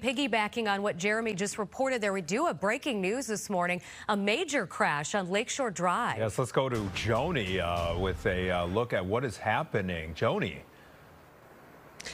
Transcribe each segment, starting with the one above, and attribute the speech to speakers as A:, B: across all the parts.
A: Piggybacking on what Jeremy just reported there, we do have breaking news this morning. A major crash on Lake Shore Drive.
B: Yes, let's go to Joanie uh, with a uh, look at what is happening. Joanie.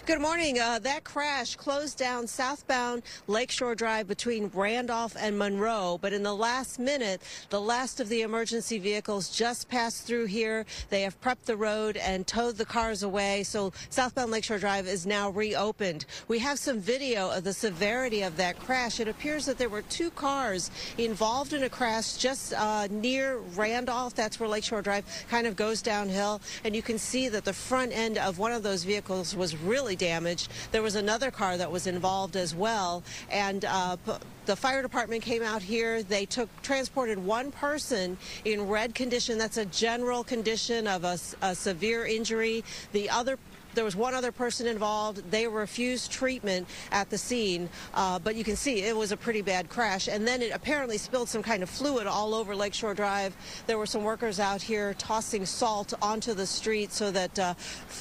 C: Good morning. Uh, that crash closed down southbound Lake Shore Drive between Randolph and Monroe, but in the last minute, the last of the emergency vehicles just passed through here. They have prepped the road and towed the cars away, so southbound Lake Shore Drive is now reopened. We have some video of the severity of that crash. It appears that there were two cars involved in a crash just uh, near Randolph. That's where Lake Shore Drive kind of goes downhill, and you can see that the front end of one of those vehicles was really really damaged. There was another car that was involved as well, and uh, the fire department came out here. They took transported one person in red condition. That's a general condition of a, a severe injury. The other there was one other person involved. They refused treatment at the scene, uh, but you can see it was a pretty bad crash. And then it apparently spilled some kind of fluid all over Lake Shore Drive. There were some workers out here tossing salt onto the street so that uh,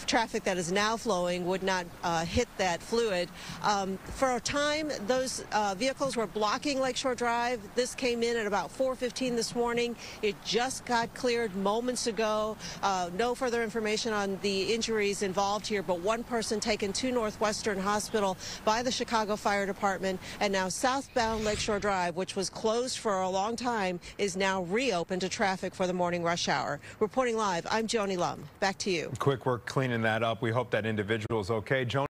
C: traffic that is now flowing would not uh, hit that fluid. Um, for a time, those uh, vehicles were blocking Lake Shore Drive. This came in at about 4:15 this morning. It just got cleared moments ago. Uh, no further information on the injuries involved here, but one person taken to Northwestern Hospital by the Chicago Fire Department. And now southbound Lake Shore Drive, which was closed for a long time, is now reopened to traffic for the morning rush hour. Reporting live, I'm Joanie Lum. Back to you.
B: Quick work cleaning that up. We hope that individual is okay. Joanie